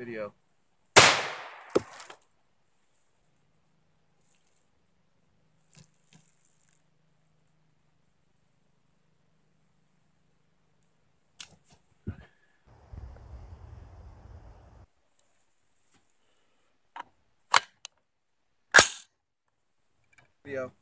Video. Video.